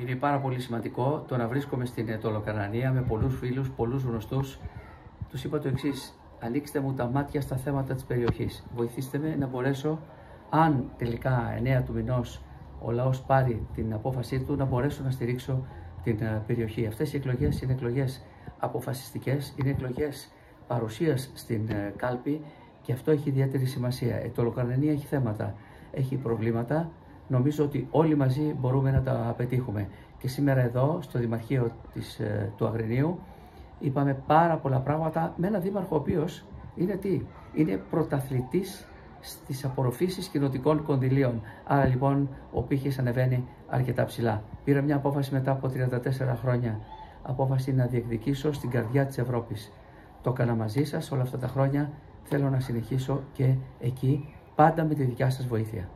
Είναι πάρα πολύ σημαντικό το να βρίσκομαι στην Ετωλοκαρνανία με πολλούς φίλους, πολλούς γνωστούς. Τους είπα το εξής: ανοίξτε μου τα μάτια στα θέματα της περιοχής. Βοηθήστε με να μπορέσω, αν τελικά 9 του μηνός ο λαός πάρει την απόφασή του, να μπορέσω να στηρίξω την ε, περιοχή. Αυτές οι εκλογές είναι εκλογές αποφασιστικές, είναι εκλογές παρουσίας στην ε, κάλπη και αυτό έχει ιδιαίτερη σημασία. Η Ετωλοκαρνανία έχει θέματα, έχει προβλήματα, νομίζω ότι όλοι μαζί μπορούμε να τα πετύχουμε. Και σήμερα εδώ στο Δημαρχείο της, ε, του Αγρινίου είπαμε πάρα πολλά πράγματα με έναν δήμαρχο ο οποίος είναι τι, είναι πρωταθλητής στις απορροφήσεις κοινοτικών κονδυλίων. Άρα λοιπόν ο πύχης ανεβαίνει αρκετά ψηλά. Πήρα μια απόφαση μετά από 34 χρόνια, απόφαση να διεκδικήσω στην καρδιά της Ευρώπης. Το έκανα μαζί σας όλα αυτά τα χρόνια, θέλω να συνεχίσω και εκεί πάντα με τη δικιά σας βοήθεια.